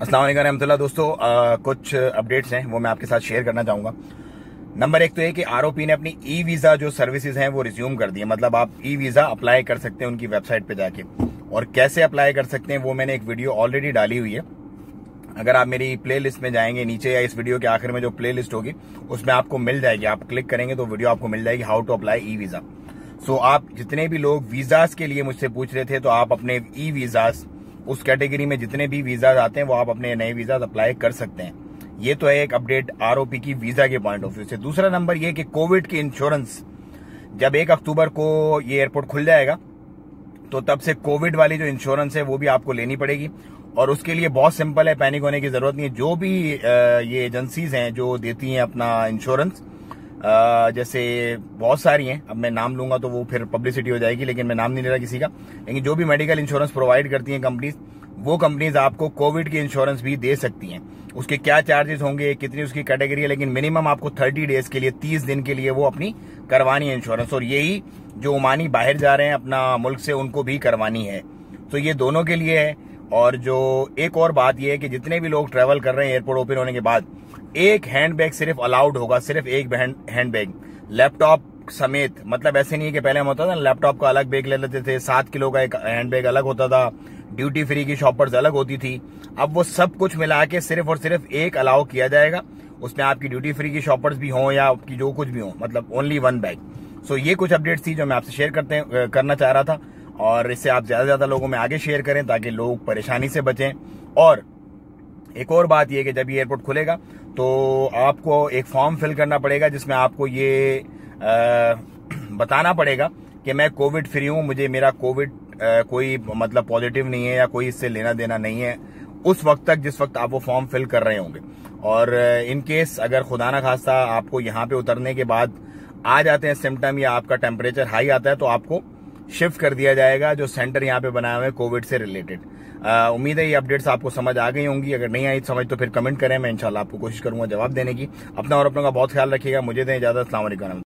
अस्सलाम वालेकुम रहमतुल्लाह दोस्तों आ, कुछ अपडेट्स हैं वो मैं आपके साथ शेयर करना चाहूँगा। नंबर एक तो ये कि आरओपी ने अपनी ई वीज़ा जो सर्विसेज़ हैं वो रिज्यूम कर दी है। मतलब आप ई वीज़ा अप्लाई कर सकते हैं उनकी वेबसाइट पे जाके। और कैसे अप्लाई कर सकते हैं वो मैंने एक वीडियो ऑलरेडी डाली हुई है। अगर आप मेरी प्ले में जाएँगे नीचे या इस वीडियो के आखिर में जो प्ले होगी उसमें आपको मिल जाएगी। आप क्लिक करेंगे तो वीडियो आपको मिल जाएगी how to apply e visa so आप जितने भी लोग वीजाज के लिए मुझसे पूछ रहे थे तो आप अपने ई वीजाज उस कैटेगरी में जितने भी वीज़ा आते हैं, वो आप अपने नए वीज़ा अप्लाई कर सकते हैं। ये तो है एक अपडेट आरओपी की वीज़ा के पॉइंट ऑफ़ व्यू से। दूसरा नंबर ये कि कोविड के इंश्योरेंस, जब एक अक्टूबर को ये एयरपोर्ट खुल जाएगा तो तब से कोविड वाली जो इंश्योरेंस है, वो भी आपको लेनी पड़ेगी। और उसके लिए बहुत सिंपल है, पैनिक होने की ज़रूरत नहीं है। जो भी ये एजेंसीज हैं जो देती हैं अपना इंश्योरेंस जैसे बहुत सारी हैं। अब मैं नाम लूँगा तो वो फिर पब्लिसिटी हो जाएगी, लेकिन मैं नाम नहीं ले रहा किसी का। लेकिन जो भी मेडिकल इंश्योरेंस प्रोवाइड करती हैं कंपनीज़ वो कंपनीज़ आपको कोविड की इंश्योरेंस भी दे सकती हैं। उसके क्या चार्जेस होंगे, कितनी उसकी कैटेगरी है, लेकिन मिनिमम आपको थर्टी डेज़ के लिए, तीस दिन के लिए वो अपनी करवानी है इंश्योरेंस और यही जो ओमानी बाहर जा रहे हैं, अपना मुल्क से, उनको भी करवानी है। तो ये दोनों के लिए है। और जो एक और बात यह है कि जितने भी लोग ट्रेवल कर रहे हैं एयरपोर्ट ओपन होने के बाद, एक हैंड बैग सिर्फ़ अलाउड होगा, सिर्फ़ एक हैंड बैग लैपटॉप समेत मतलब ऐसे नहीं है कि पहले हम होता था लैपटॉप का अलग बैग ले लेते थे, सात किलो का एक हैंड बैग अलग होता था ड्यूटी फ्री की शॉपर्स अलग होती थी। अब वो सब कुछ मिला के सिर्फ़ और सिर्फ़ एक अलाउ किया जाएगा। उसमें आपकी ड्यूटी फ्री की शॉपर्स भी हों या आपकी जो कुछ भी हो मतलब ओनली वन बैग सो ये कुछ अपडेट्स थी जो मैं आपसे शेयर करते, करना चाह रहा था। और इससे आप ज़्यादा से ज़्यादा लोगों में आगे शेयर करें ताकि लोग परेशानी से बचें। और एक और बात यह कि जब ये एयरपोर्ट खुलेगा तो आपको एक फॉर्म फिल करना पड़ेगा जिसमें आपको ये आ, बताना पड़ेगा कि मैं कोविड फ्री हूँ मुझे मेरा कोविड कोई मतलब पॉजिटिव नहीं है या कोई इससे लेना देना नहीं है। उस वक्त तक जिस वक्त आप वो फॉर्म फिल कर रहे होंगे। और इन केस अगर खुदा ना खास्ता आपको यहाँ पे उतरने के बाद आ जाते हैं सिम्टम या आपका टेम्परेचर हाई आता है तो आपको शिफ्ट कर दिया जाएगा, जो सेंटर यहाँ पे बनाए हुए हैं कोविड से रिलेटेड। उम्मीद है ये अपडेट्स आपको समझ आ गई होंगी। अगर नहीं आई समझ तो फिर कमेंट करें। मैं इंशाल्लाह आपको कोशिश करूँगा जवाब देने की। अपना और अपनों का बहुत ख्याल रखिएगा। मुझे दें इजाज़त। असला